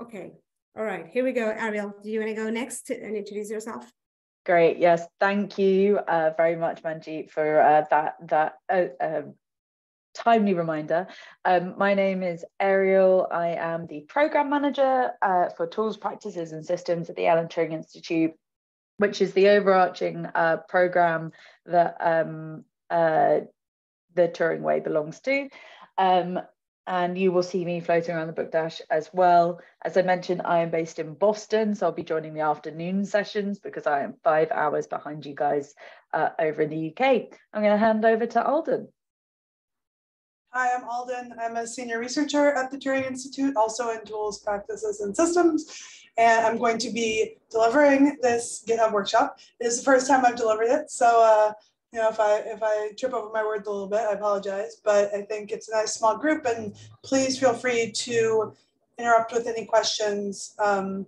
Okay. All right. Here we go. Ariel, do you want to go next and introduce yourself? Great. Yes. Thank you uh, very much, Manjeet, for uh, that that uh, um, timely reminder. Um, my name is Ariel. I am the program manager uh, for tools, practices, and systems at the Alan Turing Institute, which is the overarching uh, program that um, uh, the Turing Way belongs to. Um, and you will see me floating around the book dash as well. As I mentioned, I am based in Boston, so I'll be joining the afternoon sessions because I am five hours behind you guys uh, over in the UK. I'm going to hand over to Alden. Hi, I'm Alden. I'm a senior researcher at the Turing Institute, also in tools, practices, and systems. And I'm going to be delivering this GitHub workshop. It is the first time I've delivered it, so uh, you know, if I if I trip over my words a little bit, I apologize. But I think it's a nice small group, and please feel free to interrupt with any questions. Um,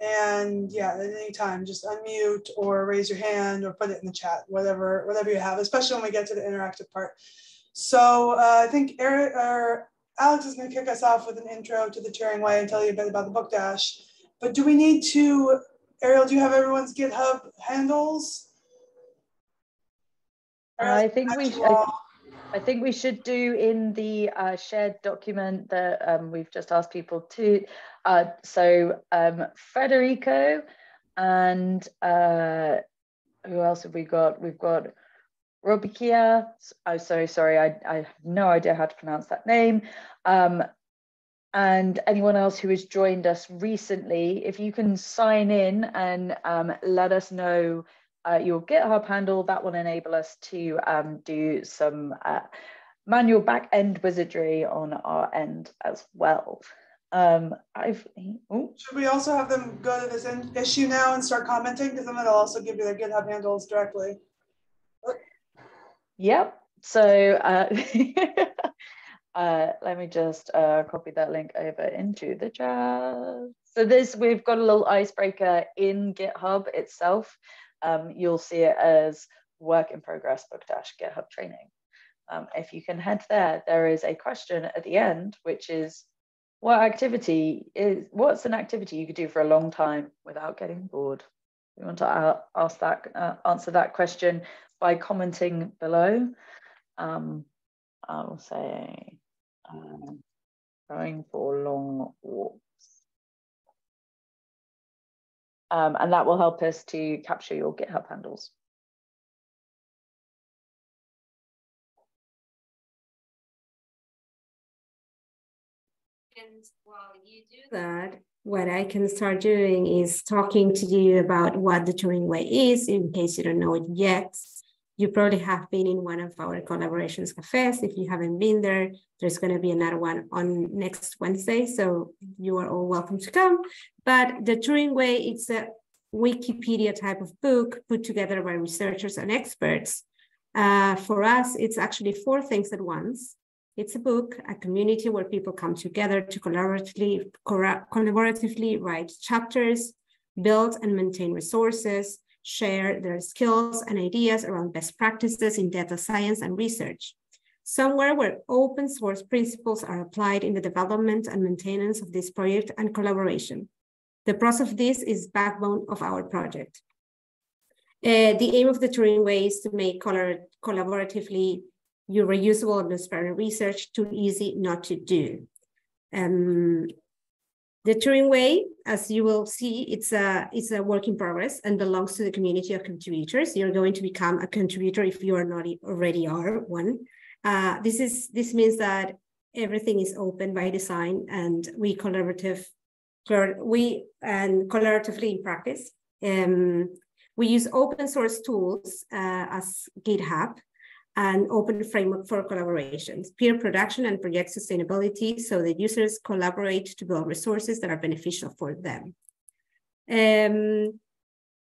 and yeah, at any time, just unmute or raise your hand or put it in the chat, whatever whatever you have, especially when we get to the interactive part. So uh, I think Eric, or Alex is going to kick us off with an intro to the Turing Way and tell you a bit about the book dash. But do we need to, Ariel? Do you have everyone's GitHub handles? I think we. I, I, think we should do in the uh, shared document that um, we've just asked people to. Uh, so um, Federico and uh, who else have we got? We've got Robikia. Oh, sorry, sorry. I, I have no idea how to pronounce that name. Um, and anyone else who has joined us recently, if you can sign in and um, let us know uh, your GitHub handle, that will enable us to um, do some uh, manual back-end wizardry on our end as well. Um, I've, oh. Should we also have them go to this issue now and start commenting? Because then it'll also give you their GitHub handles directly. Yep. So uh, uh, let me just uh, copy that link over into the chat. So this, we've got a little icebreaker in GitHub itself um, you'll see it as work in progress book dash GitHub training. Um, if you can head there, there is a question at the end, which is what activity is, what's an activity you could do for a long time without getting bored? We want to ask that, uh, answer that question by commenting below. Um, I'll say um, going for a long walks. Um, and that will help us to capture your GitHub handles. And while you do that, what I can start doing is talking to you about what the Turing Way is, in case you don't know it yet. You probably have been in one of our collaborations cafes. If you haven't been there, there's going to be another one on next Wednesday. So you are all welcome to come. But the Turing Way, it's a Wikipedia type of book put together by researchers and experts. Uh, for us, it's actually four things at once. It's a book, a community where people come together to collaboratively, collaboratively write chapters, build and maintain resources, share their skills and ideas around best practices in data science and research. Somewhere where open source principles are applied in the development and maintenance of this project and collaboration. The process of this is backbone of our project. Uh, the aim of the Turing Way is to make collaboratively your reusable and research too easy not to do. Um, the Turing Way, as you will see, it's a, it's a work in progress and belongs to the community of contributors. You're going to become a contributor if you are not already are one. Uh, this, is, this means that everything is open by design and we collaborative, we and collaboratively in practice. Um, we use open source tools uh, as GitHub and open framework for collaborations, peer production and project sustainability so that users collaborate to build resources that are beneficial for them. Um,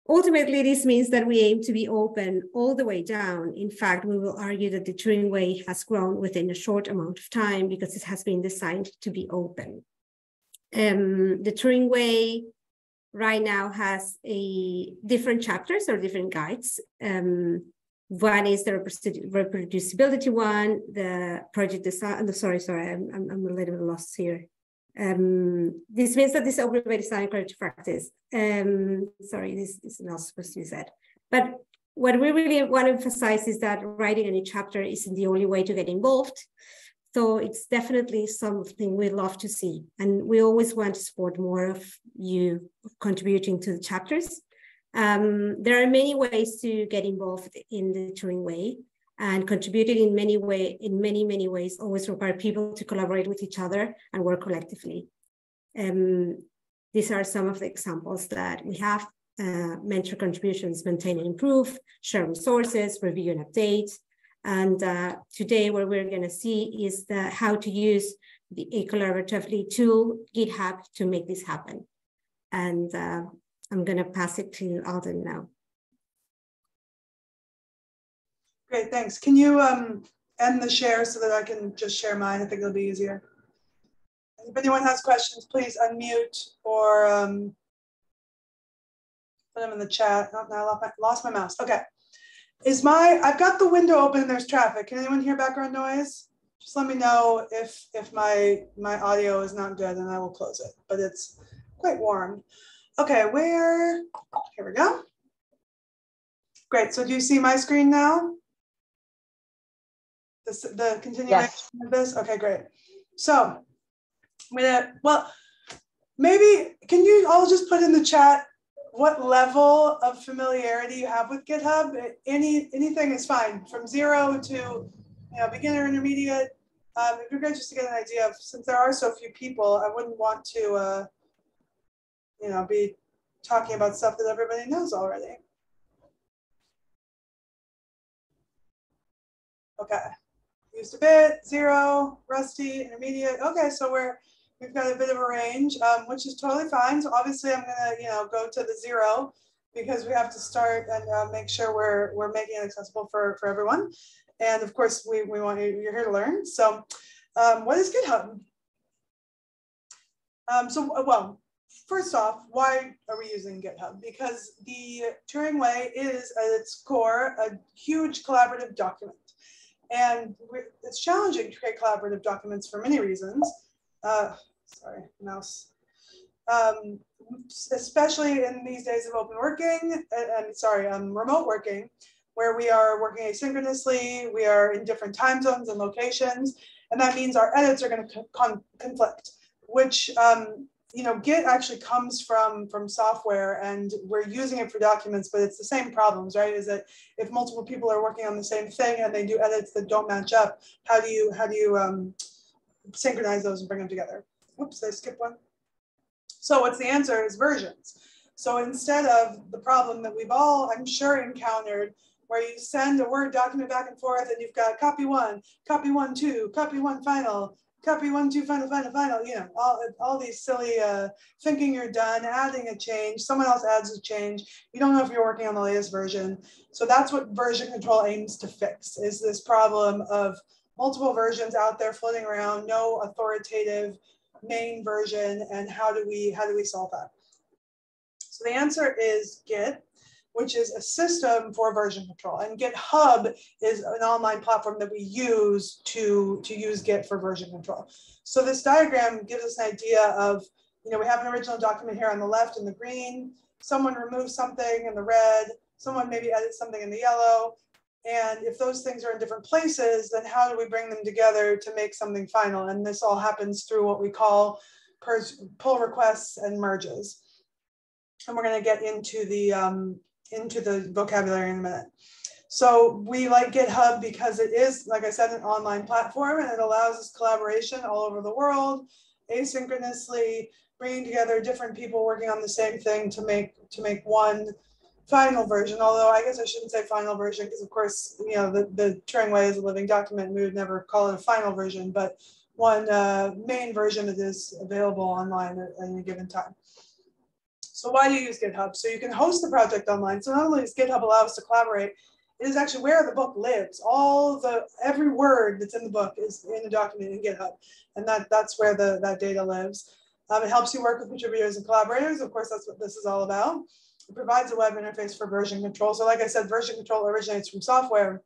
ultimately, this means that we aim to be open all the way down. In fact, we will argue that the Turing Way has grown within a short amount of time because it has been designed to be open. Um, the Turing Way right now has a different chapters or different guides. Um, one is the reproducibility one, the project design. Sorry, sorry, I'm, I'm, a little bit lost here. Um, this means that this is not encouraged practice. Um, sorry, this, this is not supposed to be said. But what we really want to emphasize is that writing a new chapter isn't the only way to get involved. So it's definitely something we love to see. And we always want to support more of you contributing to the chapters. Um, there are many ways to get involved in the Turing Way and contributing in many way in many many ways always require people to collaborate with each other and work collectively. Um, these are some of the examples that we have. Uh, mentor contributions maintain and improve share resources review and update. And uh, today what we're going to see is the, how to use the a collaboratively tool github to make this happen. And uh, i'm going to pass it to alden now Great, thanks. Can you um, end the share so that I can just share mine? I think it'll be easier. If anyone has questions, please unmute or um, put them in the chat. Oh, now I lost my, lost my mouse. Okay. Is my, I've got the window open and there's traffic. Can anyone hear background noise? Just let me know if, if my, my audio is not good and I will close it, but it's quite warm. Okay, where, here we go. Great, so do you see my screen now? the, the continuation yes. of this? Okay, great. So I'm gonna, well, maybe can you all just put in the chat what level of familiarity you have with GitHub? Any anything is fine, from zero to you know beginner, intermediate. Um, it'd be great just to get an idea of since there are so few people, I wouldn't want to uh, you know be talking about stuff that everybody knows already. Okay used a bit, zero, rusty, intermediate. Okay, so we're we've got a bit of a range, um, which is totally fine. So obviously I'm gonna, you know, go to the zero because we have to start and uh, make sure we're we're making it accessible for, for everyone. And of course, we, we want you, you're here to learn. So um, what is GitHub? Um, so, well, first off, why are we using GitHub? Because the Turing Way is at its core a huge collaborative document. And it's challenging to create collaborative documents for many reasons. Uh, sorry, mouse. Um, especially in these days of open working, and, and sorry, um, remote working, where we are working asynchronously, we are in different time zones and locations, and that means our edits are going to con conflict, which um, you know, Git actually comes from from software, and we're using it for documents, but it's the same problems, right? Is that if multiple people are working on the same thing and they do edits that don't match up, how do you how do you um, synchronize those and bring them together? Oops, I skipped one. So what's the answer is versions. So instead of the problem that we've all, I'm sure, encountered, where you send a Word document back and forth and you've got copy one, copy one, two, copy one final, copy one, two, final, final, final, you know, all, all these silly uh, thinking you're done, adding a change, someone else adds a change. You don't know if you're working on the latest version. So that's what version control aims to fix is this problem of multiple versions out there floating around, no authoritative main version. And how do we, how do we solve that? So the answer is Git which is a system for version control. And GitHub is an online platform that we use to, to use Git for version control. So this diagram gives us an idea of, you know, we have an original document here on the left in the green, someone removes something in the red, someone maybe edits something in the yellow. And if those things are in different places, then how do we bring them together to make something final? And this all happens through what we call pull requests and merges. And we're going to get into the um, into the vocabulary in a minute. So we like GitHub because it is, like I said, an online platform and it allows us collaboration all over the world, asynchronously, bringing together different people working on the same thing to make to make one final version. Although I guess I shouldn't say final version because of course, you know, the, the Turing way is a living document. We would never call it a final version, but one uh, main version that is available online at any given time. So why do you use GitHub? So you can host the project online. So not only does GitHub allow us to collaborate, it is actually where the book lives. All the every word that's in the book is in the document in GitHub, and that that's where the that data lives. Um, it helps you work with contributors and collaborators. Of course, that's what this is all about. It provides a web interface for version control. So like I said, version control originates from software.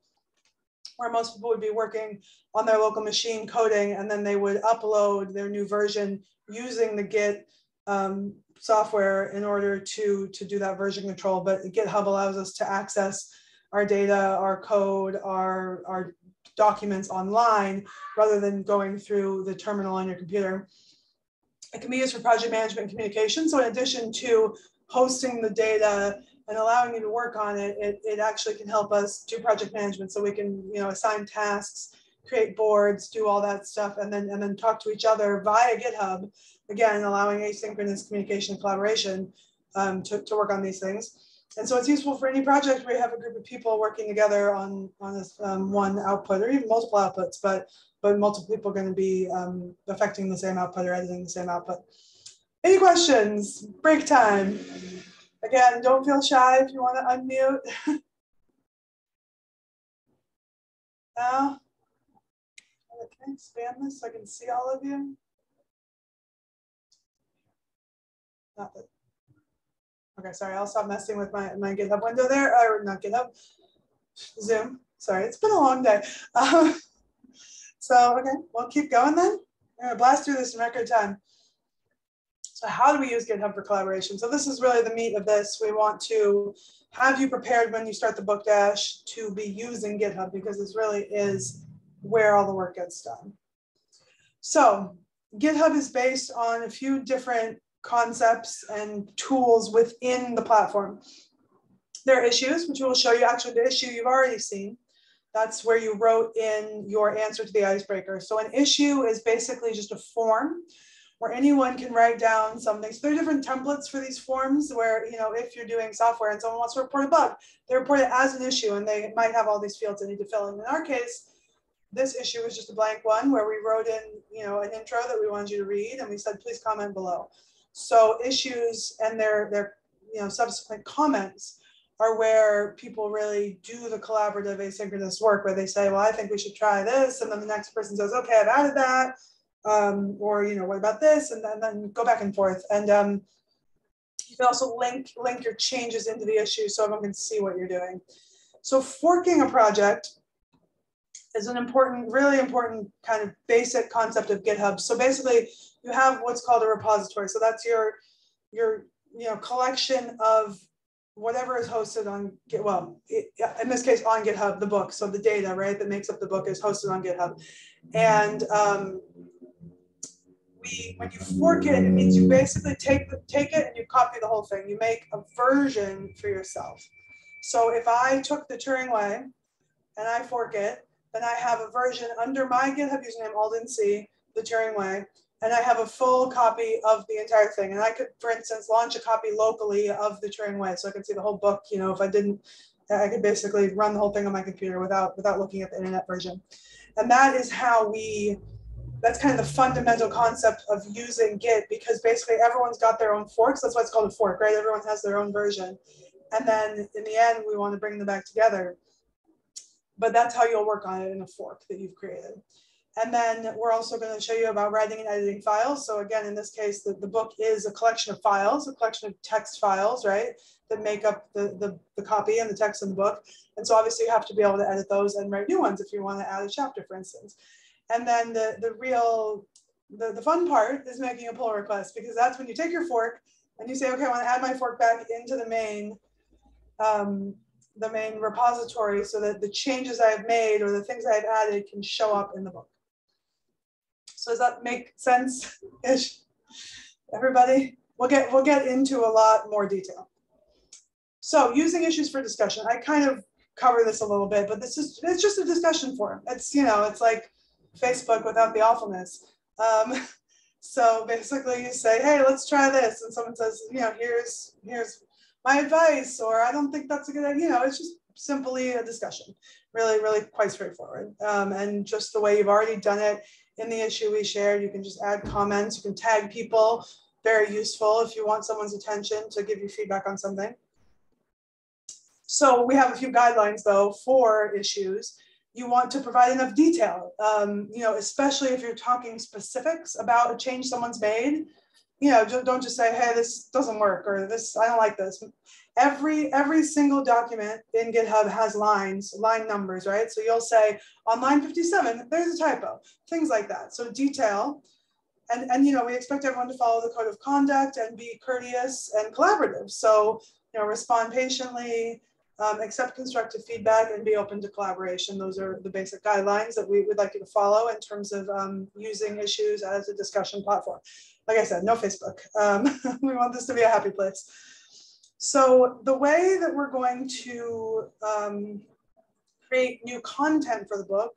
where most people would be working on their local machine coding and then they would upload their new version using the Git um, software in order to, to do that version control. But GitHub allows us to access our data, our code, our, our documents online rather than going through the terminal on your computer. It can be used for project management communication. So in addition to hosting the data and allowing you to work on it, it, it actually can help us do project management so we can you know assign tasks, create boards, do all that stuff, and then and then talk to each other via GitHub. Again, allowing asynchronous communication and collaboration um, to, to work on these things. And so it's useful for any project where you have a group of people working together on, on this um, one output or even multiple outputs, but, but multiple people are going to be um, affecting the same output or editing the same output. Any questions? Break time. Again, don't feel shy if you want to unmute. now, can I expand this so I can see all of you? Not that. Okay, sorry, I'll stop messing with my, my GitHub window there, or not GitHub, Zoom. Sorry, it's been a long day. Um, so, okay, we'll keep going then. We're gonna blast through this in record time. So how do we use GitHub for collaboration? So this is really the meat of this. We want to have you prepared when you start the book dash to be using GitHub because this really is where all the work gets done. So GitHub is based on a few different concepts and tools within the platform. There are issues, which we'll show you actually the issue you've already seen. That's where you wrote in your answer to the icebreaker. So an issue is basically just a form where anyone can write down something. So there are different templates for these forms where, you know, if you're doing software and someone wants to report a bug, they report it as an issue and they might have all these fields they need to fill in. In our case, this issue was just a blank one where we wrote in, you know, an intro that we wanted you to read and we said, please comment below. So issues and their, their, you know, subsequent comments are where people really do the collaborative asynchronous work where they say, well, I think we should try this. And then the next person says, okay, I've added that um, or you know what about this and then, then go back and forth and um, you can also link link your changes into the issue so everyone can see what you're doing so forking a project is an important really important kind of basic concept of github so basically you have what's called a repository so that's your your you know collection of whatever is hosted on Git, well, in this case on GitHub, the book. So the data, right, that makes up the book is hosted on GitHub. And um, we, when you fork it, it means you basically take the, take it and you copy the whole thing. You make a version for yourself. So if I took the Turing way and I fork it, then I have a version under my GitHub username, Alden C, the Turing way, and I have a full copy of the entire thing. And I could, for instance, launch a copy locally of the Turing way, so I could see the whole book. You know, if I didn't, I could basically run the whole thing on my computer without without looking at the internet version. And that is how we that's kind of the fundamental concept of using Git because basically everyone's got their own forks. That's why it's called a fork, right? Everyone has their own version. And then in the end, we want to bring them back together. But that's how you'll work on it in a fork that you've created. And then we're also going to show you about writing and editing files. So again, in this case, the, the book is a collection of files, a collection of text files, right? That make up the, the, the copy and the text in the book. And so obviously you have to be able to edit those and write new ones if you want to add a chapter, for instance. And then the, the real, the, the fun part is making a pull request because that's when you take your fork and you say, okay, I want to add my fork back into the main, um, the main repository so that the changes I've made or the things I've added can show up in the book. So does that make sense ish? Everybody? We'll get, we'll get into a lot more detail. So using issues for discussion, I kind of cover this a little bit, but this is, it's just a discussion forum. It's, you know, it's like, Facebook without the awfulness. Um, so basically you say, hey, let's try this. And someone says, you know, here's, here's my advice, or I don't think that's a good idea. You know, it's just simply a discussion. Really, really quite straightforward. Um, and just the way you've already done it in the issue we shared, you can just add comments, you can tag people, very useful if you want someone's attention to give you feedback on something. So we have a few guidelines though for issues you want to provide enough detail, um, you know, especially if you're talking specifics about a change someone's made. You know, don't just say, hey, this doesn't work or this, I don't like this. Every, every single document in GitHub has lines, line numbers, right? So you'll say on line 57, there's a typo, things like that. So detail, and, and you know, we expect everyone to follow the code of conduct and be courteous and collaborative. So, you know, respond patiently, um, accept constructive feedback and be open to collaboration. Those are the basic guidelines that we would like you to follow in terms of um, using issues as a discussion platform. Like I said, no Facebook. Um, we want this to be a happy place. So the way that we're going to um, create new content for the book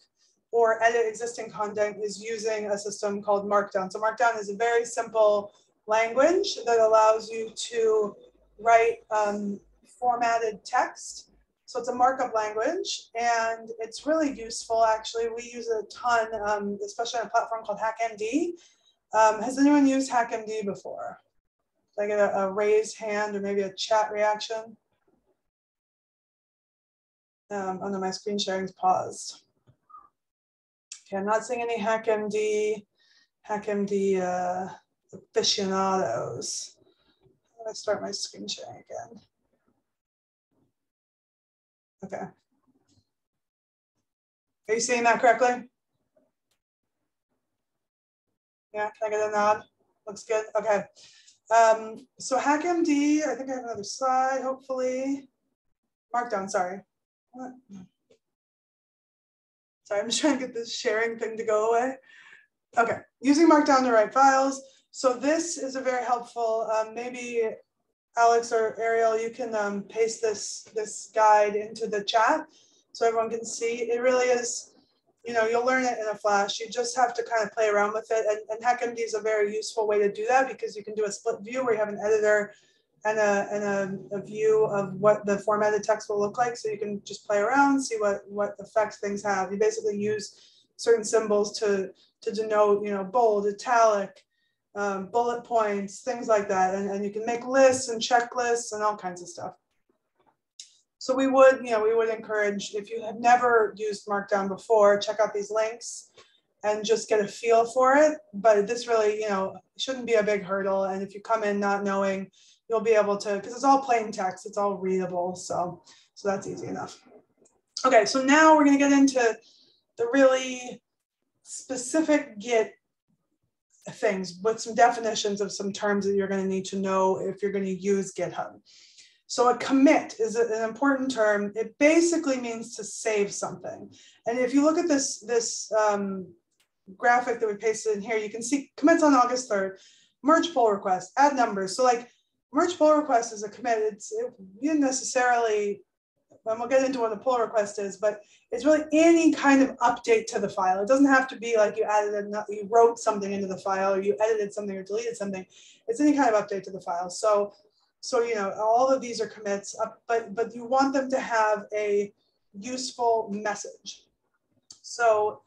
or edit existing content is using a system called Markdown. So Markdown is a very simple language that allows you to write um, formatted text. So it's a markup language and it's really useful actually. We use a ton, um, especially on a platform called HackMD. Um, has anyone used HackMD before? Like a, a raised hand or maybe a chat reaction? Um, oh no, my screen sharing's paused. Okay, I'm not seeing any HackMD, HackMD uh, aficionados. I'm gonna start my screen sharing again. Okay. Are you seeing that correctly? Yeah, can I get a nod? Looks good. Okay. Um, so HackMD, I think I have another slide, hopefully. Markdown, sorry. What? Sorry, I'm just trying to get this sharing thing to go away. Okay, using Markdown to write files. So this is a very helpful, um, maybe Alex or Ariel, you can um, paste this, this guide into the chat so everyone can see. It really is, you know, you'll learn it in a flash. You just have to kind of play around with it. And, and HackMD is a very useful way to do that because you can do a split view where you have an editor and a, and a, a view of what the formatted text will look like. So you can just play around, see what, what effects things have. You basically use certain symbols to, to denote, you know, bold, italic, um, bullet points, things like that. And, and you can make lists and checklists and all kinds of stuff. So we would, you know, we would encourage if you have never used Markdown before, check out these links and just get a feel for it. But this really, you know, shouldn't be a big hurdle. And if you come in not knowing, you'll be able to, because it's all plain text, it's all readable. So, so that's easy enough. Okay, so now we're gonna get into the really specific Git things with some definitions of some terms that you're going to need to know if you're going to use GitHub. So a commit is an important term. It basically means to save something. And if you look at this, this um, graphic that we pasted in here, you can see commits on August 3rd, merge pull request, add numbers. So like merge pull request is a commit. It's, it, you didn't necessarily and we'll get into what a pull request is, but it's really any kind of update to the file. It doesn't have to be like you added, a, you wrote something into the file or you edited something or deleted something. It's any kind of update to the file. So, so you know, all of these are commits, up, but but you want them to have a useful message. So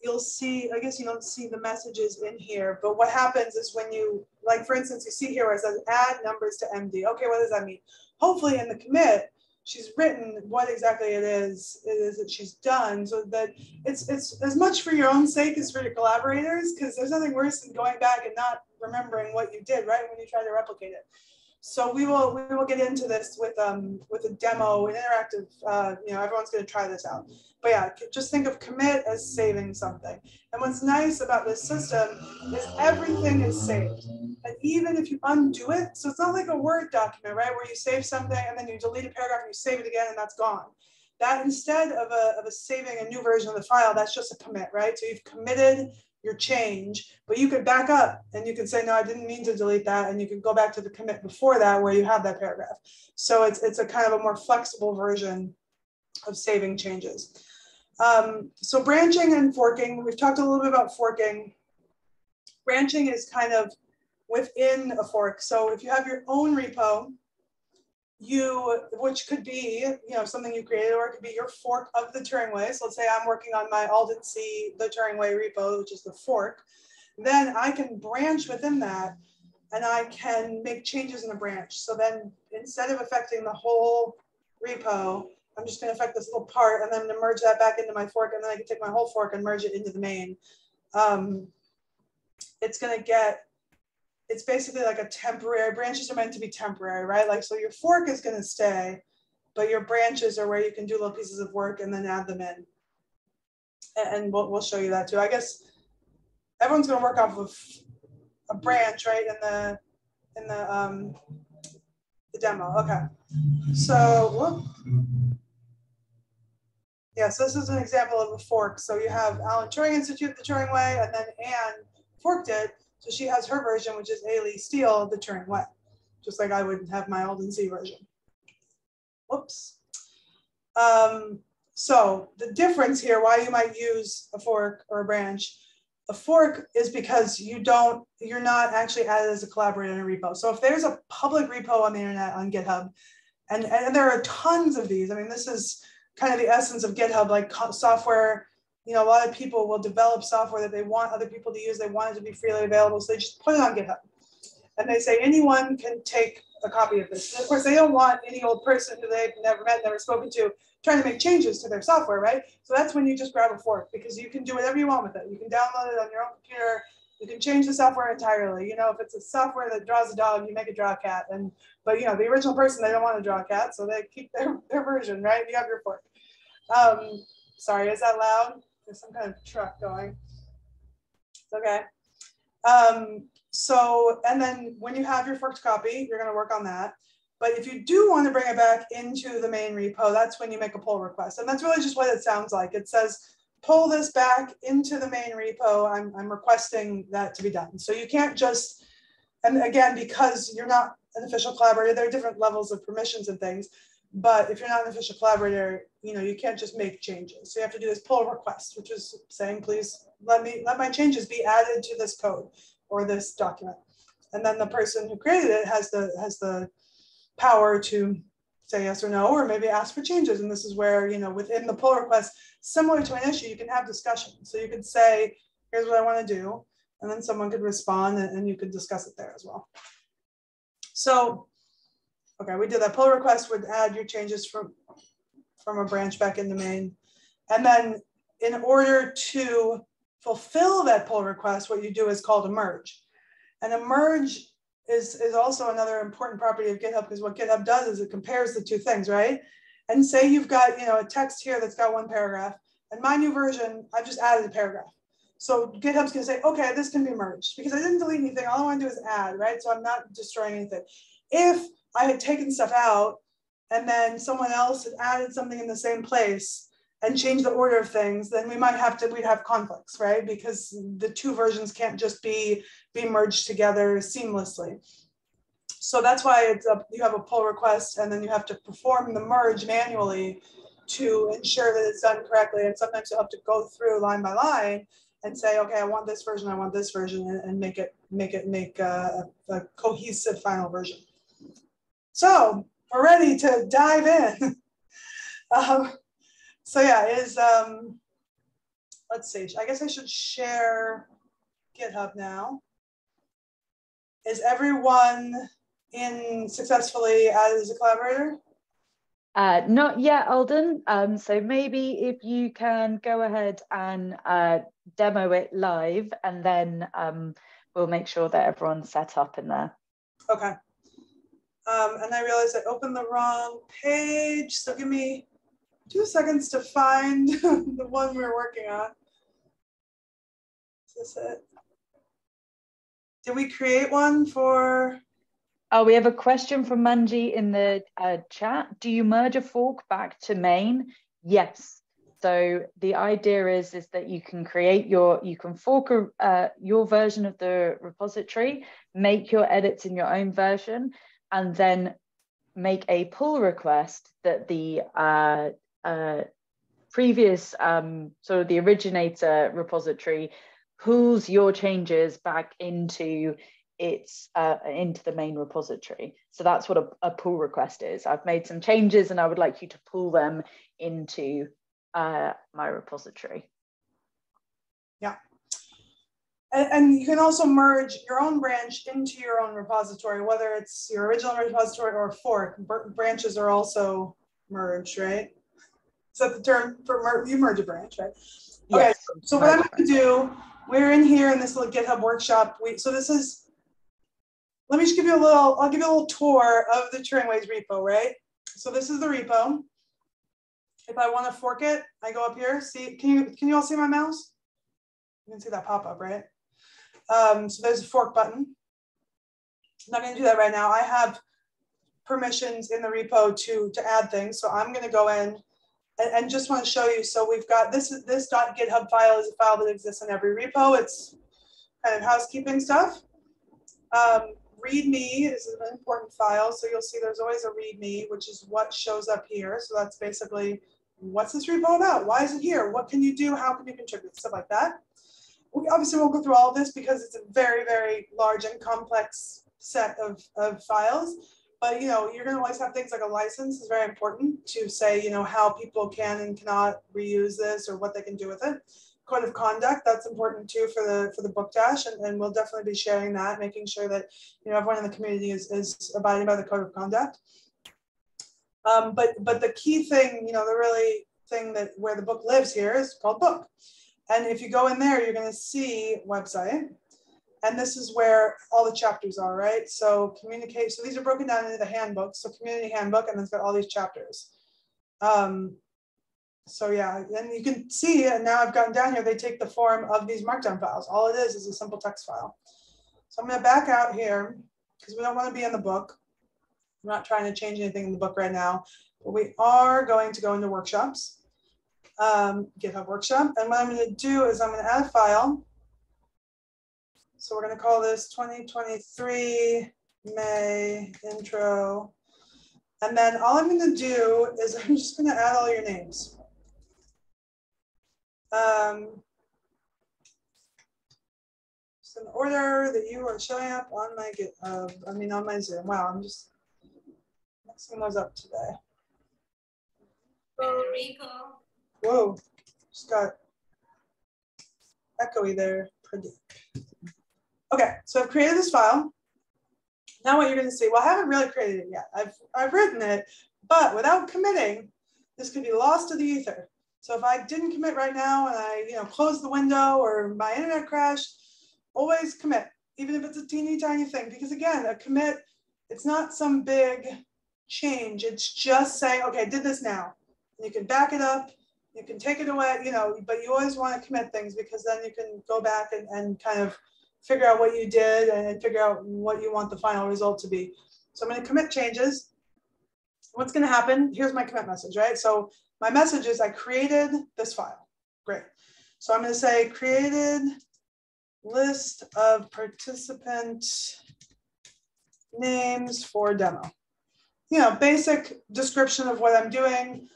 you'll see, I guess you don't see the messages in here, but what happens is when you, like for instance, you see here where it says add numbers to MD. Okay, what does that mean? Hopefully in the commit, she's written what exactly it is it is that she's done so that it's it's as much for your own sake as for your collaborators because there's nothing worse than going back and not remembering what you did right when you try to replicate it so we will we will get into this with um with a demo an interactive uh, you know everyone's going to try this out. But yeah just think of commit as saving something. And what's nice about this system is everything is saved. And even if you undo it so it's not like a word document right where you save something and then you delete a paragraph and you save it again and that's gone. That instead of a, of a saving a new version of the file that's just a commit right? So you've committed your change, but you could back up and you could say, no, I didn't mean to delete that. And you could go back to the commit before that where you have that paragraph. So it's, it's a kind of a more flexible version of saving changes. Um, so branching and forking, we've talked a little bit about forking. Branching is kind of within a fork. So if you have your own repo, you, which could be, you know, something you created, or it could be your fork of the Turing way. So let's say I'm working on my Alden C, the Turing way repo, which is the fork. Then I can branch within that and I can make changes in a branch. So then instead of affecting the whole repo, I'm just gonna affect this little part and then I'm gonna merge that back into my fork and then I can take my whole fork and merge it into the main. Um, it's gonna get it's basically like a temporary, branches are meant to be temporary, right? Like, so your fork is gonna stay, but your branches are where you can do little pieces of work and then add them in. And we'll, we'll show you that too. I guess everyone's gonna work off of a branch, right? In the, in the, um, the demo, okay. So, whoop. Yeah, so this is an example of a fork. So you have Alan Turing Institute, the Turing Way, and then Anne forked it. So she has her version, which is A. Lee Steele, the Turing Way, just like I would have my Alden C version. Whoops. Um, so the difference here, why you might use a fork or a branch, a fork is because you don't, you're not actually added as a collaborator in a repo. So if there's a public repo on the internet on GitHub, and, and there are tons of these, I mean, this is kind of the essence of GitHub, like software. You know, a lot of people will develop software that they want other people to use. They want it to be freely available, so they just put it on GitHub, and they say anyone can take a copy of this. And of course, they don't want any old person who they've never met, never spoken to, trying to make changes to their software, right? So that's when you just grab a fork because you can do whatever you want with it. You can download it on your own computer. You can change the software entirely. You know, if it's a software that draws a dog, you make it draw a cat. And but you know, the original person they don't want to draw a cat, so they keep their, their version, right? You have your fork. Um, sorry, is that loud? There's some kind of truck going. Okay. Um, so, and then when you have your forked copy, you're going to work on that. But if you do want to bring it back into the main repo, that's when you make a pull request. And that's really just what it sounds like. It says, pull this back into the main repo. I'm, I'm requesting that to be done. So you can't just, and again, because you're not an official collaborator, there are different levels of permissions and things. But if you're not an official collaborator, you know, you can't just make changes. So you have to do this pull request, which is saying, please let me let my changes be added to this code or this document. And then the person who created it has the has the power to say yes or no, or maybe ask for changes. And this is where, you know, within the pull request, similar to an issue, you can have discussion. So you could say, here's what I want to do. And then someone could respond and, and you could discuss it there as well. So Okay, we did that. Pull request would add your changes from, from a branch back in the main. And then in order to fulfill that pull request, what you do is called a merge. And a merge is, is also another important property of GitHub because what GitHub does is it compares the two things, right? And say you've got you know a text here that's got one paragraph, and my new version, I've just added a paragraph. So GitHub's gonna say, okay, this can be merged because I didn't delete anything. All I want to do is add, right? So I'm not destroying anything. If I had taken stuff out and then someone else had added something in the same place and changed the order of things, then we might have to, we'd have conflicts, right? Because the two versions can't just be, be merged together seamlessly. So that's why it's a, you have a pull request and then you have to perform the merge manually to ensure that it's done correctly. And sometimes you'll have to go through line by line and say, okay, I want this version, I want this version, and, and make it make it make a, a cohesive final version. So we're ready to dive in. um, so yeah, is um, let's see. I guess I should share GitHub now. Is everyone in successfully as a collaborator? Uh, not yet, Alden. Um, so maybe if you can go ahead and uh, demo it live, and then um, we'll make sure that everyone's set up in there. Okay. Um, and I realized I opened the wrong page. So give me two seconds to find the one we're working on. Is this it? Did we create one for? Oh, we have a question from Manji in the uh, chat. Do you merge a fork back to main? Yes. So the idea is is that you can create your you can fork a, uh, your version of the repository, make your edits in your own version, and then make a pull request that the uh, uh, previous um, sort of the originator repository pulls your changes back into its uh, into the main repository. So that's what a, a, pull request is. I've made some changes and I would like you to pull them into uh, my repository. And, and, you can also merge your own branch into your own repository, whether it's your original repository or fork. branches are also merged, right? Is that the term for mer you merge a branch, right? Okay, yes. so what I'm going to do, we're in here in this little GitHub workshop. We, so this is let me just give you a little, I'll give you a little tour of the Turingways repo, right? So this is the repo. If I want to fork it, I go up here. See, can you can you all see my mouse? You can see that pop up, right? Um, so there's a fork button. I'm not to do that right now. I have permissions in the repo to to add things. So I'm going to go in and, and just want to show you. So we've got this this .github file is a file that exists in every repo. It's kind of housekeeping stuff. Um, README is an important file. So you'll see there's always a README, which is what shows up here. So that's basically what's this repo about? Why is it here? What can you do? How can you contribute? Stuff like that. We obviously won't go through all of this because it's a very, very large and complex set of, of files. But you know, you're going to always have things like a license is very important to say, you know, how people can and cannot reuse this or what they can do with it. Code of conduct, that's important too for the for the book dash, and, and we'll definitely be sharing that, making sure that you know everyone in the community is, is abiding by the code of conduct. Um, but but the key thing, you know, the really thing that where the book lives here is called book. And if you go in there, you're going to see website. And this is where all the chapters are, right? So communicate. So these are broken down into the handbook. So community handbook, and then it's got all these chapters. Um, so yeah, and you can see, and now I've gotten down here, they take the form of these markdown files. All it is is a simple text file. So I'm going to back out here because we don't want to be in the book. I'm not trying to change anything in the book right now, but we are going to go into workshops, um, GitHub workshop. And what I'm going to do is I'm going to add a file. So we're going to call this 2023 May intro. And then all I'm going to do is I'm just going to add all your names. Um, just in order that you are showing up on my GitHub, I mean on my Zoom. Wow, I'm just mixing those up today. Federico. Whoa, just got echoey there. Okay, so I've created this file. Now what you're gonna see, well, I haven't really created it yet. I've, I've written it, but without committing, this could be lost to the ether. So if I didn't commit right now and I, you know, close the window or my internet crashed, always commit, even if it's a teeny tiny thing. Because again, a commit, it's not some big change. It's just saying, okay, I did this now. You can back it up, you can take it away, you know, but you always want to commit things because then you can go back and, and kind of figure out what you did and figure out what you want the final result to be. So I'm going to commit changes. What's going to happen? Here's my commit message, right? So my message is I created this file. Great. So I'm going to say created list of participant names for demo. You know, basic description of what I'm doing.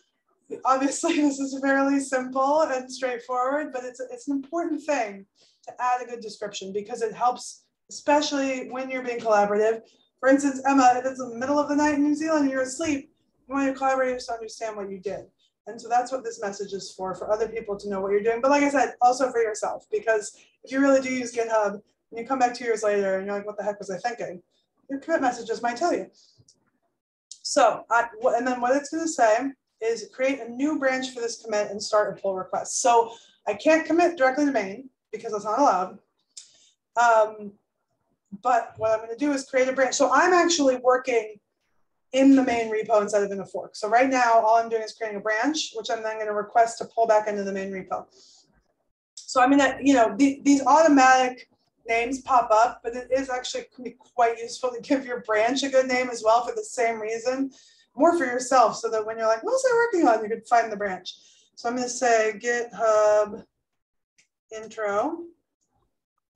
Obviously, this is fairly simple and straightforward, but it's, it's an important thing to add a good description because it helps, especially when you're being collaborative. For instance, Emma, if it's the middle of the night in New Zealand and you're asleep, you want your collaborators to understand what you did. And so that's what this message is for, for other people to know what you're doing. But like I said, also for yourself, because if you really do use GitHub and you come back two years later and you're like, what the heck was I thinking? Your commit messages might tell you. So, I, and then what it's going to say is create a new branch for this commit and start a pull request. So I can't commit directly to main because that's not allowed. Um, but what I'm going to do is create a branch. So I'm actually working in the main repo instead of in a fork. So right now, all I'm doing is creating a branch, which I'm then going to request to pull back into the main repo. So I'm going to, you know, the, these automatic names pop up, but it is actually can be quite useful to give your branch a good name as well for the same reason, more for yourself, so that when you're like, what was I working on, you could find the branch. So I'm going to say GitHub intro.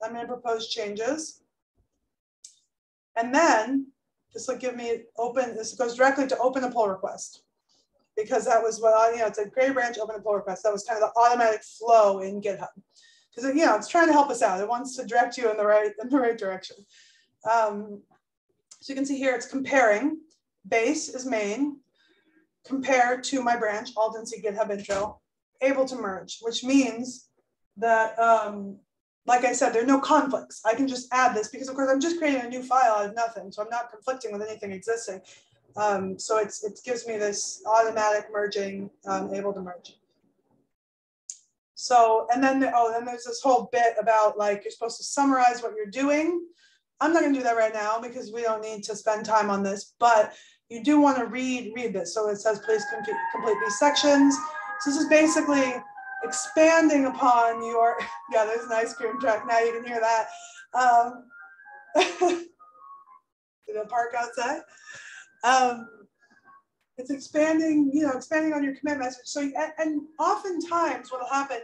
I'm going to propose changes. And then this will give me open, this goes directly to open a pull request because that was what, I, you know, it's a create branch, open a pull request. That was kind of the automatic flow in GitHub. Because, you know, it's trying to help us out. It wants to direct you in the right, in the right direction. Um, so you can see here, it's comparing. Base is main, compared to my branch, Alden C GitHub intro, able to merge, which means that um, like I said, there are no conflicts. I can just add this because of course I'm just creating a new file out of nothing. So I'm not conflicting with anything existing. Um, so it's, it gives me this automatic merging, um, able to merge. So, and then, oh, then there's this whole bit about like, you're supposed to summarize what you're doing. I'm not going to do that right now because we don't need to spend time on this, but you do want to read read this. So it says please complete, complete these sections. So this is basically expanding upon your, yeah, there's an ice cream truck. Now you can hear that. Um, the park outside. Um, it's expanding, you know, expanding on your commit message. So, and, and oftentimes what will happen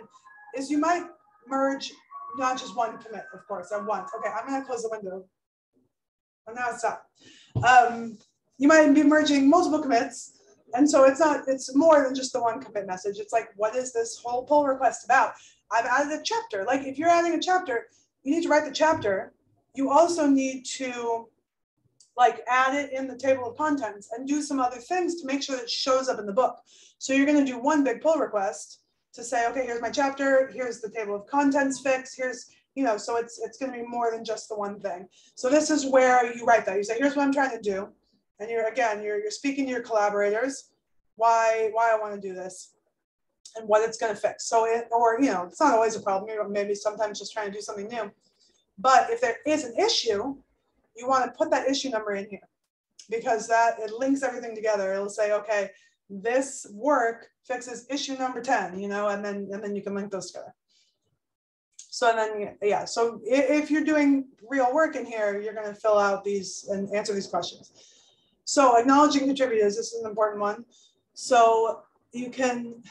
is you might merge not just one commit, of course, at once. Okay, I'm gonna close the window. Oh, now it's stopped. Um, you might be merging multiple commits. And so it's not, it's more than just the one commit message. It's like, what is this whole pull request about? I've added a chapter. Like if you're adding a chapter, you need to write the chapter. You also need to like add it in the table of contents and do some other things to make sure it shows up in the book. So you're going to do one big pull request to say, okay, here's my chapter, here's the table of contents fix, here's, you know, so it's it's going to be more than just the one thing. So this is where you write that. You say, here's what I'm trying to do. And you're again, you're you're speaking to your collaborators, why why I want to do this and what it's going to fix. So it or you know, it's not always a problem. Maybe sometimes just trying to do something new. But if there is an issue, you want to put that issue number in here because that it links everything together. It'll say, okay, this work fixes issue number 10, you know, and then and then you can link those together. So and then, yeah, so if you're doing real work in here, you're going to fill out these and answer these questions. So acknowledging contributors, this is an important one. So you can,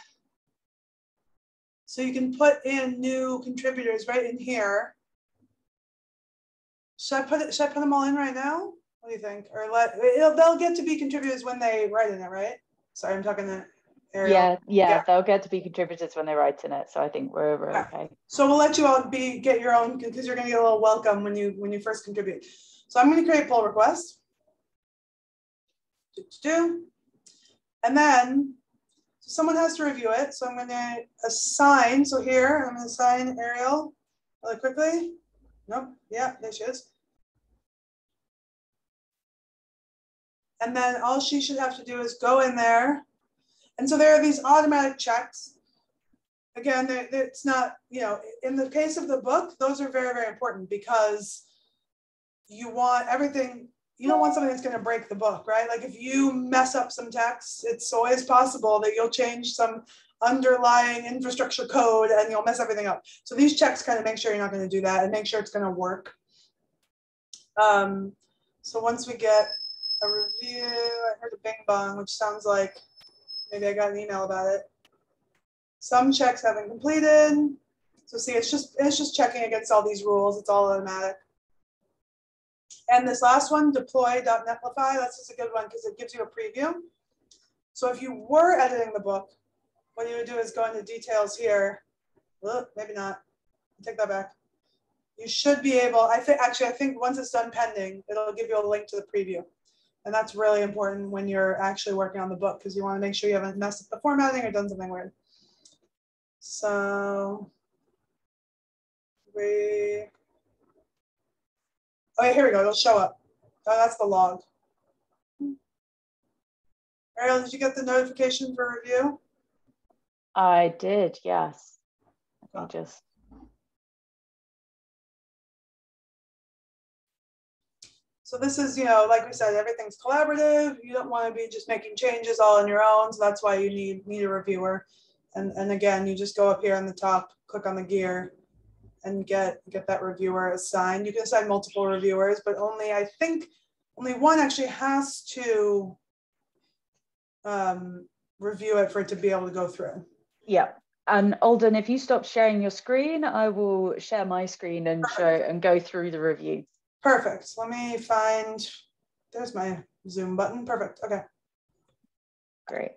so you can put in new contributors right in here should I put it? Should I put them all in right now? What do you think? Or let they'll get to be contributors when they write in it, right? Sorry, I'm talking to Ariel. Yeah, yeah, yeah, they'll get to be contributors when they write in it. So I think we're, we're okay. okay. So we'll let you all be get your own because you're going to get a little welcome when you when you first contribute. So I'm going to create pull request. To do, and then someone has to review it. So I'm going to assign. So here I'm going to assign Ariel really quickly. Nope. Yeah, there she is. And then all she should have to do is go in there. And so there are these automatic checks. Again, it's not, you know, in the case of the book, those are very, very important because you want everything, you don't want something that's going to break the book, right? Like if you mess up some text, it's always possible that you'll change some underlying infrastructure code and you'll mess everything up. So these checks kind of make sure you're not going to do that and make sure it's going to work. Um, so once we get a review. I heard a bing bong, which sounds like maybe I got an email about it. Some checks haven't completed. So see, it's just it's just checking against all these rules. It's all automatic. And this last one, deploy.netlify, that's just a good one because it gives you a preview. So if you were editing the book, what you would do is go into details here. Well, maybe not. Take that back. You should be able, I think, actually, I think once it's done pending, it'll give you a link to the preview. And that's really important when you're actually working on the book because you want to make sure you haven't messed up the formatting or done something weird. So we, oh yeah, here we go, it'll show up. Oh, that's the log. Ariel, did you get the notification for review? I did, yes. I oh. just So this is, you know, like we said, everything's collaborative. You don't want to be just making changes all on your own. So that's why you need need a reviewer. And and again, you just go up here on the top, click on the gear, and get get that reviewer assigned. You can assign multiple reviewers, but only I think only one actually has to um, review it for it to be able to go through. Yeah. And Alden, if you stop sharing your screen, I will share my screen and show and go through the review. Perfect. Let me find, there's my Zoom button. Perfect. Okay. Great.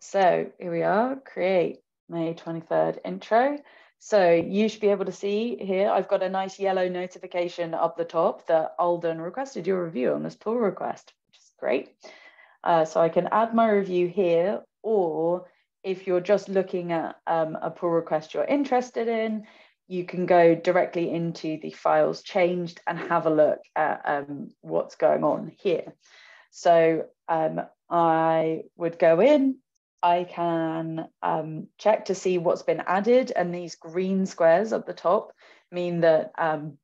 So here we are, create May 23rd intro. So you should be able to see here, I've got a nice yellow notification up the top that Alden requested your review on this pull request, which is great. Uh, so I can add my review here, or if you're just looking at um, a pull request you're interested in, you can go directly into the files changed and have a look at um, what's going on here. So um, I would go in, I can um, check to see what's been added and these green squares at the top mean that um,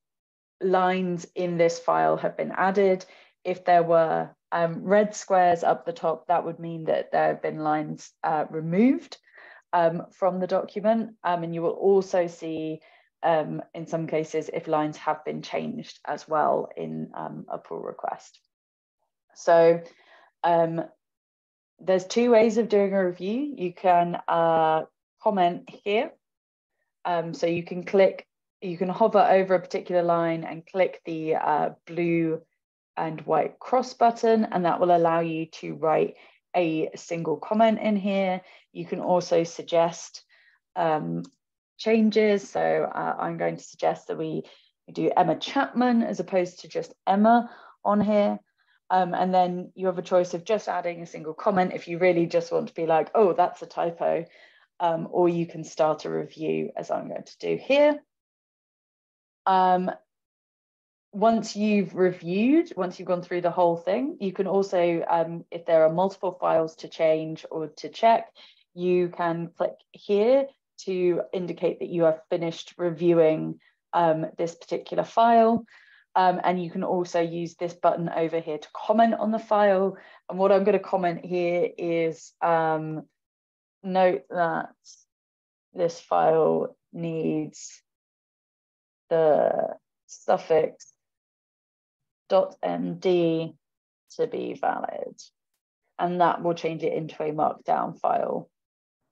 lines in this file have been added. If there were um, red squares up the top, that would mean that there have been lines uh, removed um, from the document. Um, and you will also see um, in some cases if lines have been changed as well in a pull request. So um, there's two ways of doing a review. You can uh, comment here. Um, so you can click, you can hover over a particular line and click the uh, blue and white cross button, and that will allow you to write a single comment in here. You can also suggest um, changes. So uh, I'm going to suggest that we do Emma Chapman as opposed to just Emma on here. Um, and then you have a choice of just adding a single comment if you really just want to be like, oh, that's a typo. Um, or you can start a review as I'm going to do here. Um, once you've reviewed, once you've gone through the whole thing, you can also, um, if there are multiple files to change or to check, you can click here to indicate that you have finished reviewing um, this particular file. Um, and you can also use this button over here to comment on the file. And what I'm going to comment here is um, note that this file needs the suffix .md to be valid. And that will change it into a markdown file.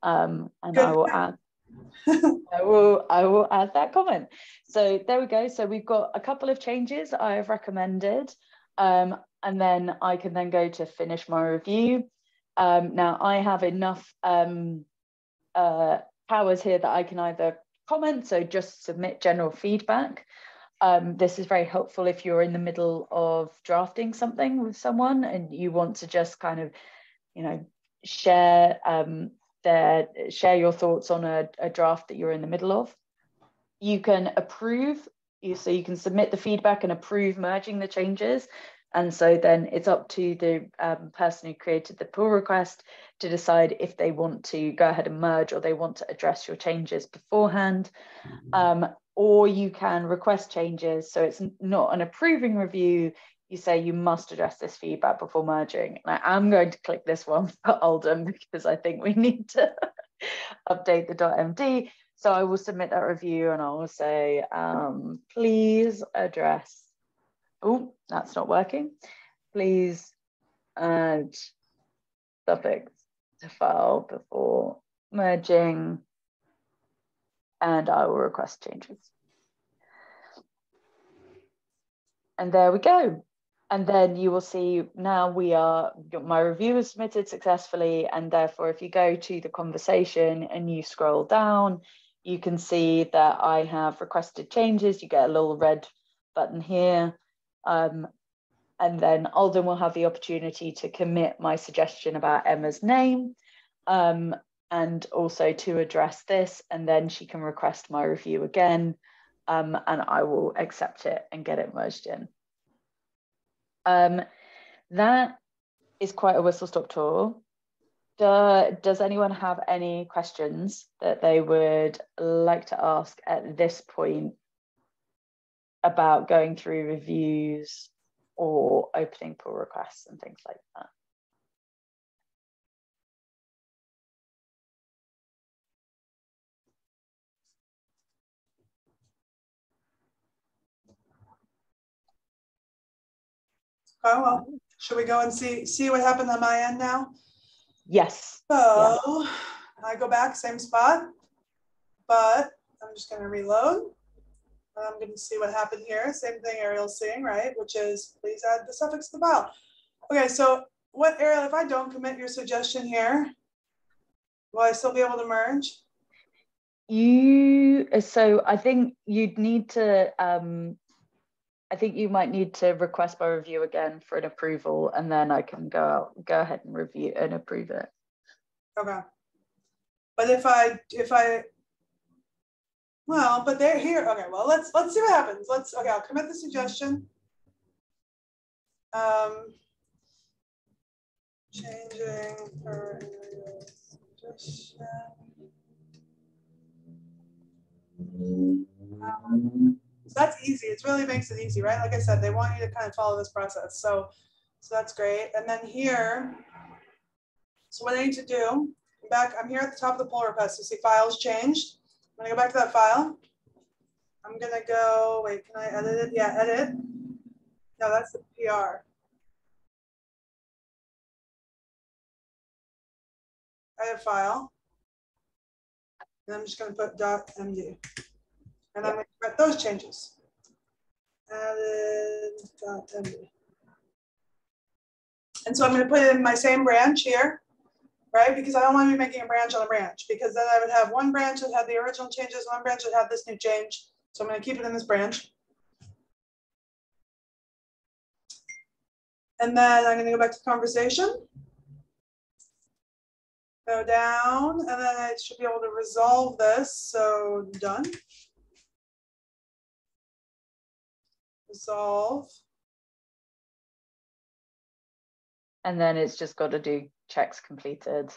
Um, and I will add I will I will add that comment. So there we go. So we've got a couple of changes I have recommended. Um, and then I can then go to finish my review. Um, now I have enough um, uh, powers here that I can either comment, so just submit general feedback. Um, this is very helpful if you're in the middle of drafting something with someone and you want to just kind of, you know, share there, share your thoughts on a, a draft that you're in the middle of. You can approve, so you can submit the feedback and approve merging the changes. And so then it's up to the um, person who created the pull request to decide if they want to go ahead and merge or they want to address your changes beforehand. Mm-hmm. Um, or you can request changes. So it's not an approving review, you say you must address this feedback before merging. And I am going to click this one for Alden because I think we need to update the .md. So I will submit that review and I will say, um, please address, oh, that's not working. Please add suffix to file before merging and I will request changes. And there we go and then you will see now we are my review is submitted successfully and therefore if you go to the conversation and you scroll down you can see that I have requested changes you get a little red button here um, and then Alden will have the opportunity to commit my suggestion about Emma's name um, and also to address this and then she can request my review again um, and I will accept it and get it merged in. Um, that is quite a whistle stop tour. Do, does anyone have any questions that they would like to ask at this point about going through reviews or opening pull requests and things like that? Oh, well, should we go and see, see what happened on my end now? Yes. So yeah. I go back, same spot, but I'm just gonna reload. I'm gonna see what happened here. Same thing Ariel's seeing, right? Which is please add the suffix to the file. Okay, so what Ariel, if I don't commit your suggestion here, will I still be able to merge? You, so I think you'd need to um, I think you might need to request my review again for an approval, and then I can go go ahead and review and approve it. Okay. But if I if I well, but they're here. Okay, well let's let's see what happens. Let's okay, I'll commit the suggestion. Um changing her suggestion. Um, That's easy. It really makes it easy, right? Like I said, they want you to kind of follow this process. So, so that's great. And then here, so what I need to do, I'm back, I'm here at the top of the pull request. You see files changed. I'm gonna go back to that file. I'm gonna go, wait, can I edit it? Yeah, edit. No, that's the PR. Edit file. And I'm just gonna put .md. And I'm gonna get those changes. Uh, and so I'm gonna put it in my same branch here, right? Because I don't wanna be making a branch on a branch because then I would have one branch that had the original changes, one branch that had this new change. So I'm gonna keep it in this branch. And then I'm gonna go back to conversation. Go down, and then I should be able to resolve this, so done. Resolve. And then it's just got to do checks completed.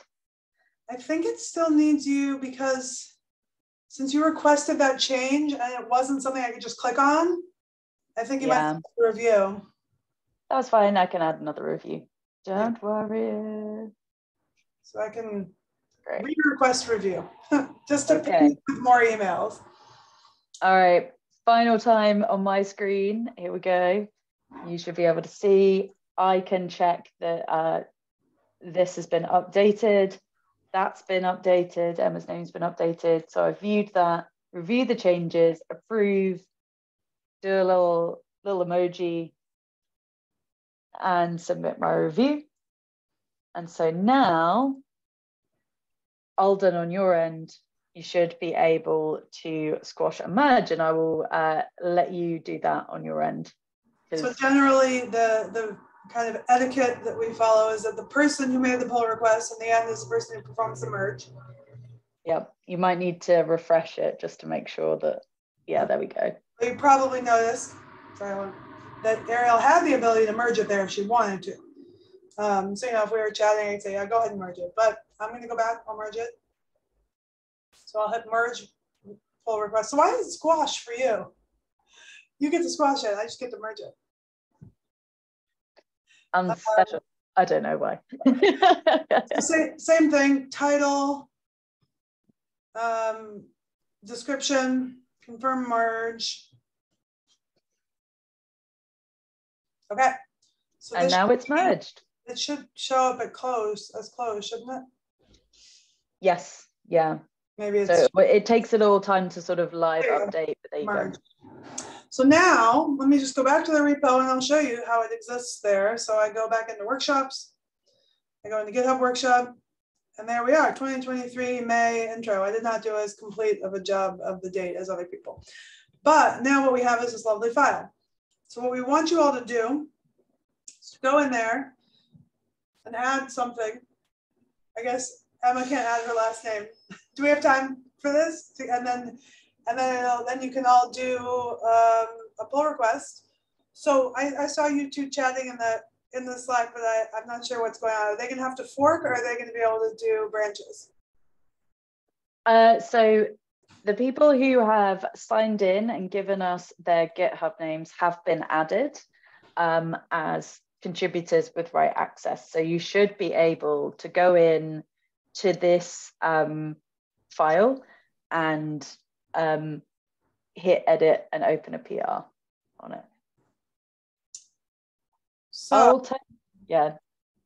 I think it still needs you because since you requested that change and it wasn't something I could just click on, I think you Yeah. might have to review. That's fine. I can add another review. Don't worry. So I can Great. re-request review, just to Okay. with more emails. All right. Final time on my screen. Here we go. You should be able to see. I can check that uh, this has been updated. That's been updated. Emma's name's been updated. So I've viewed that, reviewed the changes, approve, do a little little emoji, and submit my review. And so now, all done on your end, you should be able to squash and merge, and I will uh, let you do that on your end. So generally, the, the kind of etiquette that we follow is that the person who made the pull request in the end is the person who performs the merge. Yep, you might need to refresh it just to make sure that, yeah, there we go. You probably noticed, sorry, that Ariel had the ability to merge it there if she wanted to. Um, so, you know, if we were chatting, I'd say, yeah, go ahead and merge it, but I'm gonna go back, I'll merge it. So I'll hit merge pull request. So why is it squash for you? You get to squash it, I just get to merge it. And special, I don't know why. Same, same thing, title, um, description, confirm merge. Okay. So and now it's merged. it should show up at close, as closed, shouldn't it? Yes, yeah. Maybe it's So it takes a little time to sort of live go. update, but there you go. So now, let me just go back to the repo and I'll show you how it exists there. So I go back into workshops. I go into GitHub workshop. And there we are, 2023 May intro. I did not do as complete of a job of the date as other people. But now what we have is this lovely file. So what we want you all to do is to go in there and add something. I guess Emma can't add her last name. Do we have time for this? And then, and then, it'll- then you can all do um, a pull request. So I, I saw you two chatting in the, in the Slack, but I, I'm not sure what's going on. Are they gonna have to fork or are they gonna be able to do branches? Uh, so the people who have signed in and given us their GitHub names have been added um, as contributors with write access. So you should be able to go in to this um, file and um, hit edit and open a PR on it. So, yeah.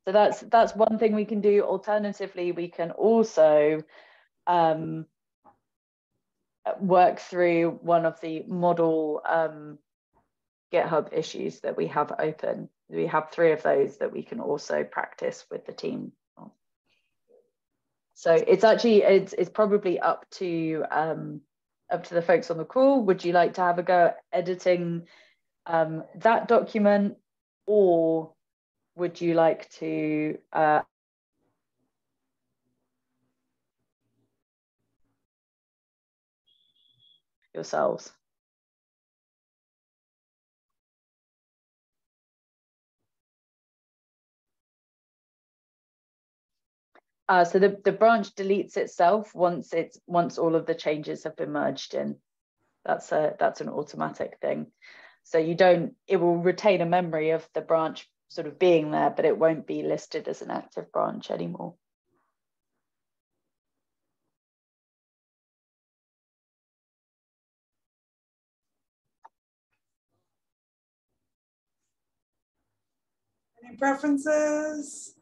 So that's that's one thing we can do. Alternatively, we can also um, work through one of the model um, GitHub issues that we have open. We have three of those that we can also practice with the team. So it's actually it's it's probably up to um, up to the folks on the call. Would you like to have a go at editing um, that document, or would you like to uh, yourselves? Uh, so the, the branch deletes itself once it's once all of the changes have been merged in. That's a that's an automatic thing. So you don't, it will retain a memory of the branch sort of being there, but it won't be listed as an active branch anymore. Any preferences?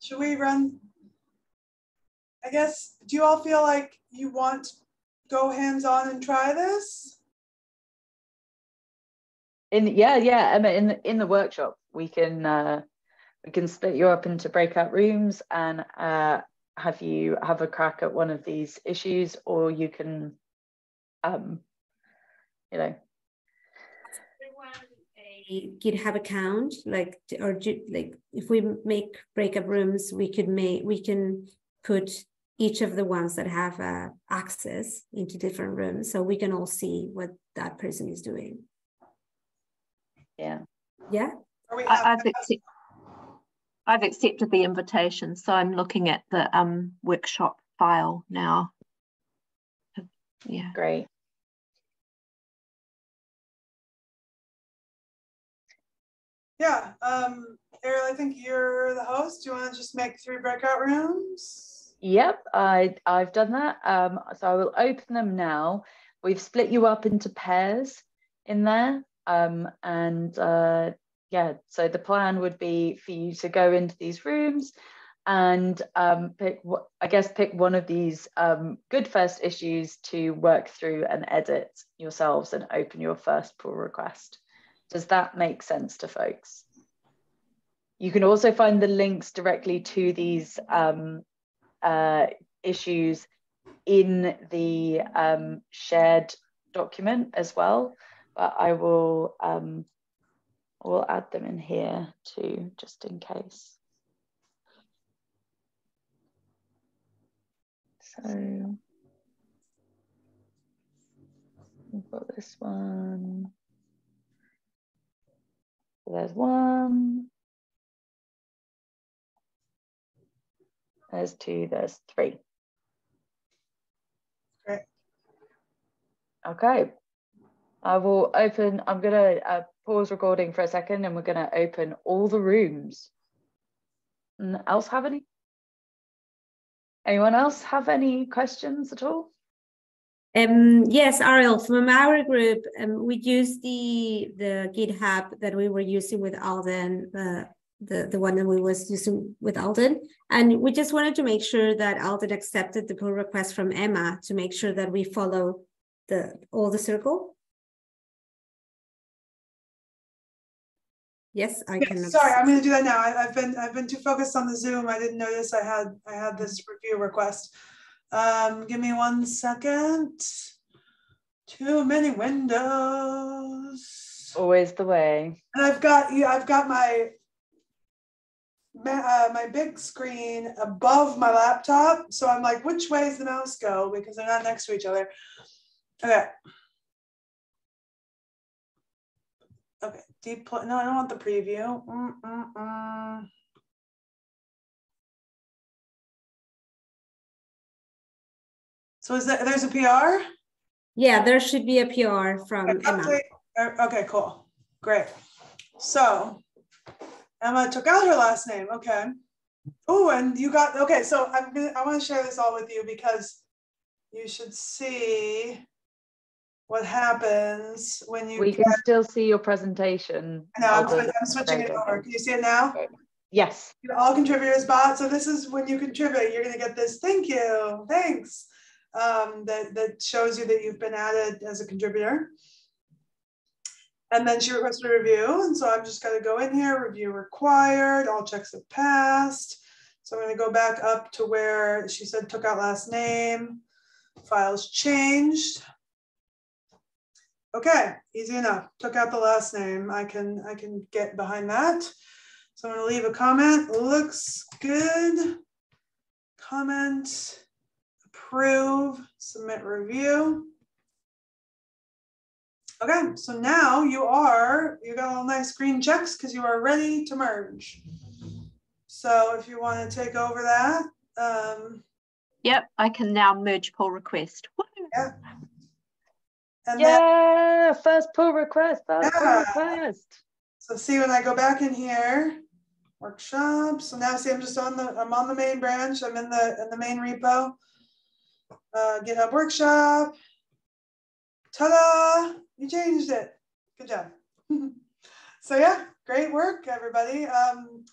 Should we run? I guess, do you all feel like you want to go hands-on and try this? In yeah, yeah, Emma, in the in the workshop, we can uh, we can split you up into breakout rooms and uh, have you have a crack at one of these issues, or you can, um, you know, a GitHub account, like or like if we make breakup rooms, we could make we can put each of the ones that have uh, access into different rooms, so we can all see what that person is doing. Yeah. Yeah. I, have accept, I've accepted the invitation, so I'm looking at the um, workshop file now. Yeah. Great. Yeah, um, Ariel, I think you're the host. Do you want to just make three breakout rooms? Yep, I, I've done that. Um, so I will open them now. We've split you up into pairs in there. Um, and uh, yeah, so the plan would be for you to go into these rooms and um, pick, I guess, pick one of these um, good first issues to work through and edit yourselves and open your first pull request. Does that make sense to folks? You can also find the links directly to these um, uh, issues in the um, shared document as well but I will um, will add them in here too, just in case. So we've got this one. So there's one. There's two, there's three. Great. Okay, I will open, I'm going to uh, pause recording for a second and we're going to open all the rooms. Else have any? Anyone else have any questions at all? Um, yes, Ariel, from our group, um, we use the the GitHub that we were using with Alden, uh, the, the one that we was using with Alden. And we just wanted to make sure that Alden accepted the pull request from Emma to make sure that we follow the all the circle. Yes, I can. Sorry, I'm going to do that now. I, have been I've been too focused on the Zoom. I didn't notice I had I had this review request. Um, give me one second. Too many windows. Always the way. And I've got yeah, I've got my uh, my big screen above my laptop. So I'm like, which way does the mouse go? Because they're not next to each other. Okay. Okay, deep, no, I don't want the preview. Mm -mm -mm. So is that, there's a PR? Yeah, there should be a PR from Emma. Uh, okay, cool, great. So Emma took out her last name, okay. Oh, and you got, okay, so I'm gonna, I wanna share this all with you because you should see what happens when you we can still see your presentation. No I'm, I'm, switching it over. can you see it now? Yes. All contributors bot so this is when you contribute you're going to get this. Thank you. Thanks. Um, that, that shows you that you've been added as a contributor and then she requested a review and so i'm just going to go in here review required all checks have passed so i'm going to go back up to where she said took out last name files changed Okay, easy enough. Took out the last name. I can I can get behind that. So I'm gonna leave a comment. Looks good. Comment, approve, submit review. Okay, so now you are, you got all nice green checks because you are ready to merge. So if you want to take over that. Um, yep, I can now merge pull request. Yeah. And yeah, then, first pull request, first yeah. pull request. So see when I go back in here, workshop. So now see I'm just on the I'm on the main branch. I'm in the in the main repo. Uh, GitHub workshop. Ta-da! You changed it. Good job. so yeah, great work, everybody. Um,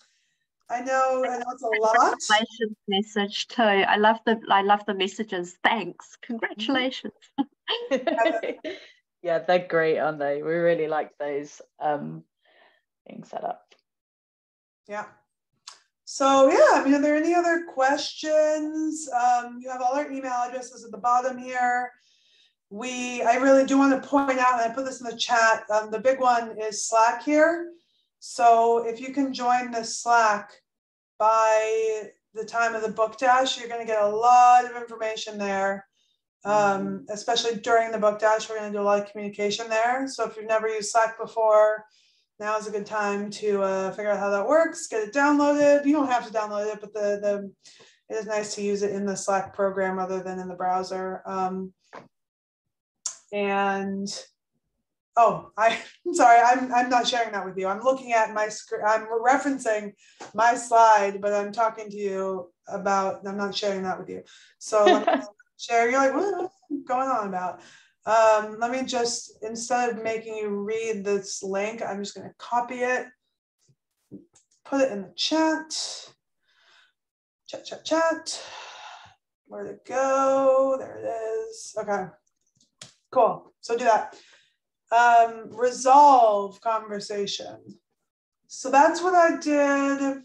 I know, I know it's a lot. Congratulations message too. I love the I love the messages. Thanks. Congratulations. yeah, they're great, aren't they? We really like those um, being set up. Yeah. So yeah, I mean, are there any other questions? Um, you have all our email addresses at the bottom here. We, I really do want to point out, and I put this in the chat, um, the big one is Slack here. So if you can join the Slack, by the time of the book dash, you're going to get a lot of information there. Um, mm-hmm. especially during the book dash, we're going to do a lot of communication there. So if you've never used Slack before, now is a good time to uh, figure out how that works. Get it downloaded. You don't have to download it, but the the it is nice to use it in the Slack program rather than in the browser. Um, and Oh, I, am sorry, I'm, I'm not sharing that with you. I'm looking at my screen, I'm referencing my slide, but I'm talking to you about, I'm not sharing that with you. So share, you're like, what's going on about? Um, let me just, instead of making you read this link, I'm just gonna copy it, put it in the chat, chat, chat, chat. Where to go? There it is. Okay, cool. So do that um, resolve conversation. So that's what I did.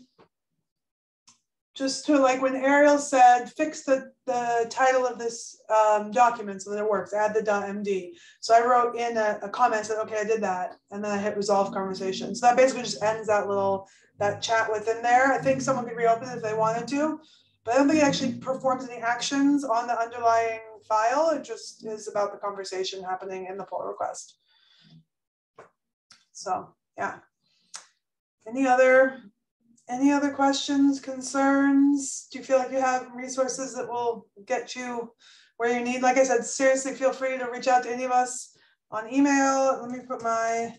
Just to like when Ariel said, fix the, the title of this um, document so that it works, add the .md. So I wrote in a, a comment, said, okay, I did that. And then I hit resolve conversation. So that basically just ends that little, that chat within there. I think someone could reopen it if they wanted to, but I don't think it actually performs any actions on the underlying file. It just is about the conversation happening in the pull request. So yeah. Any other any other questions, concerns? Do you feel like you have resources that will get you where you need? Like I said, seriously, feel free to reach out to any of us on email. Let me put my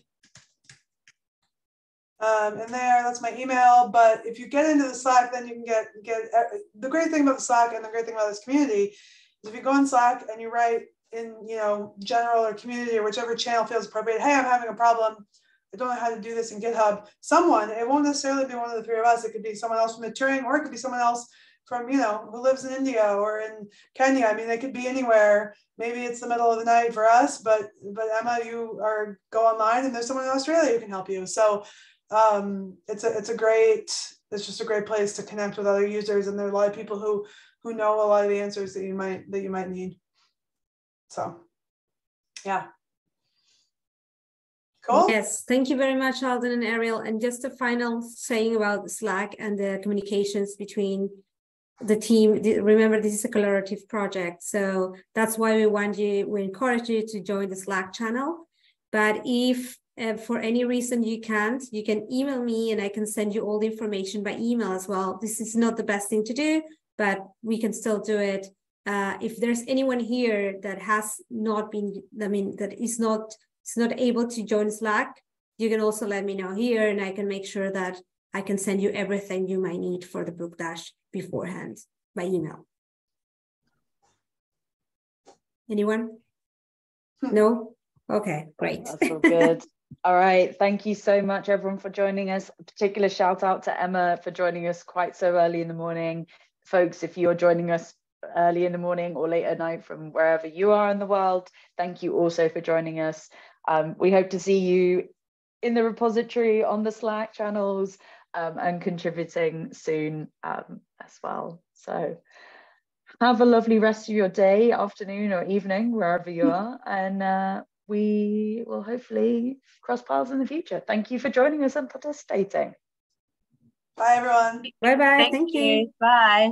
um, in there. That's my email. But if you get into the Slack, then you can get get uh, the great thing about the Slack and the great thing about this community if you go on Slack and you write in you know general or community or whichever channel feels appropriate. Hey, I'm having a problem. I don't know how to do this in GitHub. Someone, it won't necessarily be one of the three of us. It could be someone else from the Turing, or it could be someone else from, you know, who lives in India or in Kenya. I mean, they could be anywhere. Maybe it's the middle of the night for us, but but Emma, you are go online and there's someone in Australia who can help you. So um, it's a it's a great it's just a great place to connect with other users, and there are a lot of people who who know a lot of the answers that you might that you might need. So, yeah. Cool. Yes, thank you very much, Alden and Ariel. And just a final saying about Slack and the communications between the team. Remember, this is a collaborative project. So that's why we want you, we encourage you to join the Slack channel. But if uh, for any reason you can't, you can email me and I can send you all the information by email as well. This is not the best thing to do, but we can still do it. Uh, if there's anyone here that has not been, I mean, that is not is not able to join Slack, you can also let me know here and I can make sure that I can send you everything you might need for the book dash beforehand by email. Anyone? Hmm. No? Okay, great. That's all good. all right. Thank you so much, everyone, for joining us. A particular shout out to Emma for joining us quite so early in the morning. Folks, if you're joining us early in the morning or late at night from wherever you are in the world, thank you also for joining us. Um, we hope to see you in the repository on the Slack channels um, and contributing soon um, as well. So have a lovely rest of your day, afternoon or evening, wherever you are. And uh, we will hopefully cross paths in the future. Thank you for joining us and participating. Bye, everyone. Bye-bye. Thank, Thank you. you. Bye.